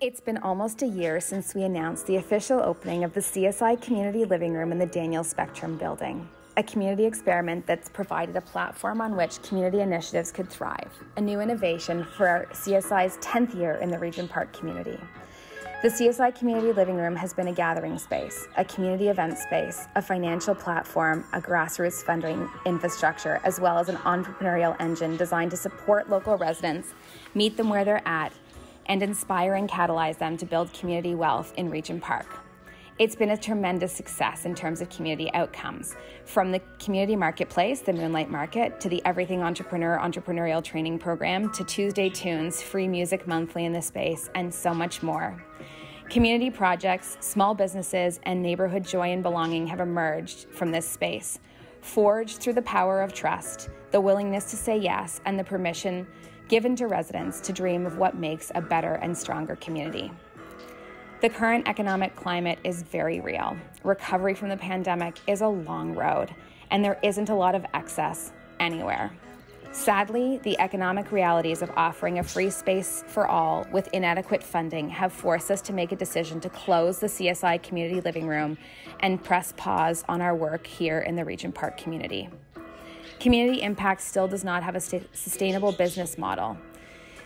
It's been almost a year since we announced the official opening of the CSI Community Living Room in the Daniels Spectrum building, a community experiment that's provided a platform on which community initiatives could thrive, a new innovation for CSI's 10th year in the Regent Park community. The CSI Community Living Room has been a gathering space, a community event space, a financial platform, a grassroots funding infrastructure, as well as an entrepreneurial engine designed to support local residents, meet them where they're at, and inspire and catalyze them to build community wealth in Regent Park. It's been a tremendous success in terms of community outcomes, from the community marketplace, the Moonlight Market, to the Everything Entrepreneur entrepreneurial training program, to Tuesday Tunes, free music monthly in the space, and so much more. Community projects, small businesses, and neighborhood joy and belonging have emerged from this space, forged through the power of trust, the willingness to say yes, and the permission given to residents to dream of what makes a better and stronger community. The current economic climate is very real. Recovery from the pandemic is a long road, and there isn't a lot of excess anywhere. Sadly, the economic realities of offering a free space for all with inadequate funding have forced us to make a decision to close the CSI community living room and press pause on our work here in the Regent Park community. Community impact still does not have a st- sustainable business model.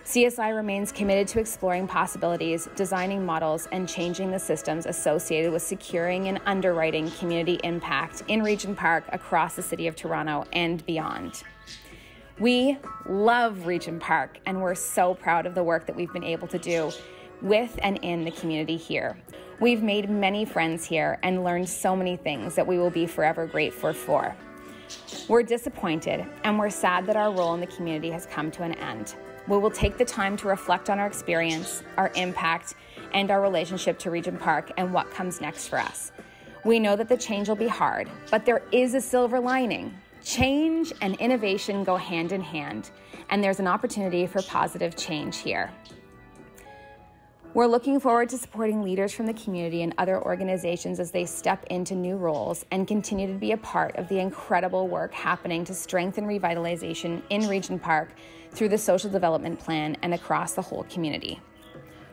CSI remains committed to exploring possibilities, designing models, and changing the systems associated with securing and underwriting community impact in Regent Park across the City of Toronto and beyond. We love Regent Park, and we're so proud of the work that we've been able to do with and in the community here. We've made many friends here and learned so many things that we will be forever grateful for. We're disappointed and we're sad that our role in the community has come to an end. We will take the time to reflect on our experience, our impact, and our relationship to Regent Park and what comes next for us. We know that the change will be hard, but there is a silver lining. Change and innovation go hand in hand, and there's an opportunity for positive change here. We're looking forward to supporting leaders from the community and other organizations as they step into new roles and continue to be a part of the incredible work happening to strengthen revitalization in Regent Park through the social development plan and across the whole community.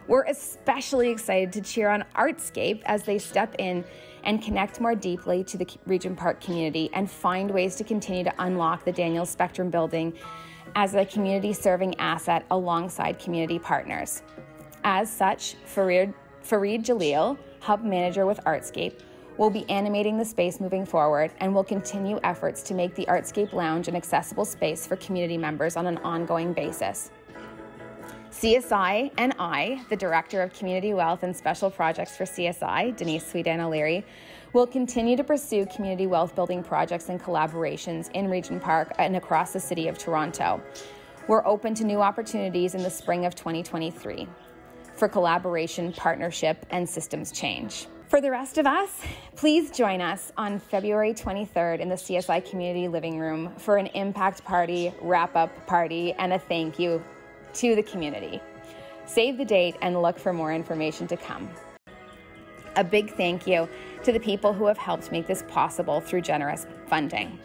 We're especially excited to cheer on Artscape as they step in and connect more deeply to the Regent Park community and find ways to continue to unlock the Daniels Spectrum building as a community serving asset alongside community partners. As such, Farid, Farid Jalil, hub manager with Artscape, will be animating the space moving forward and will continue efforts to make the Artscape Lounge an accessible space for community members on an ongoing basis. CSI and I, the Director of Community Wealth and Special Projects for CSI, Denise Soueidan O'Leary, will continue to pursue community wealth building projects and collaborations in Regent Park and across the City of Toronto. We're open to new opportunities in the spring of 2023 for collaboration, partnership, and systems change. For the rest of us, please join us on February 23rd in the CSI Community Living Room for an impact party, wrap up party, and a thank you to the community. Save the date and look for more information to come. A big thank you to the people who have helped make this possible through generous funding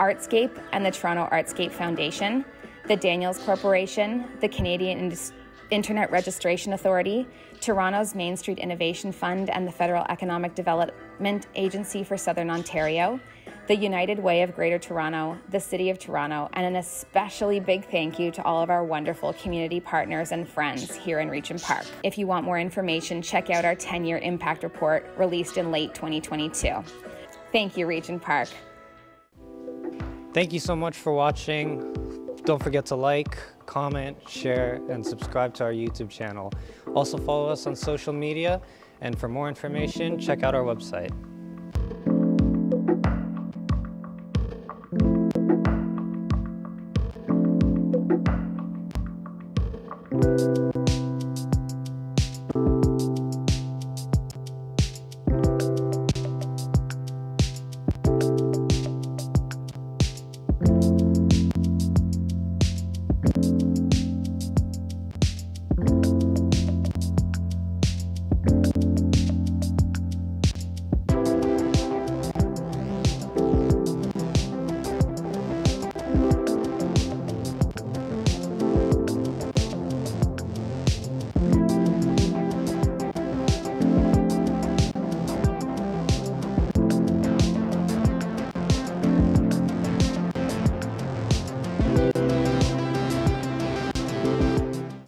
Artscape and the Toronto Artscape Foundation, the Daniels Corporation, the Canadian Industry Internet Registration Authority, Toronto's Main Street Innovation Fund, and the Federal Economic Development Agency for Southern Ontario, the United Way of Greater Toronto, the City of Toronto, and an especially big thank you to all of our wonderful community partners and friends here in Regent Park. If you want more information, check out our 10 year impact report released in late 2022. Thank you, Regent Park. Thank you so much for watching. Don't forget to like, comment, share, and subscribe to our YouTube channel. Also follow us on social media, and for more information, check out our website.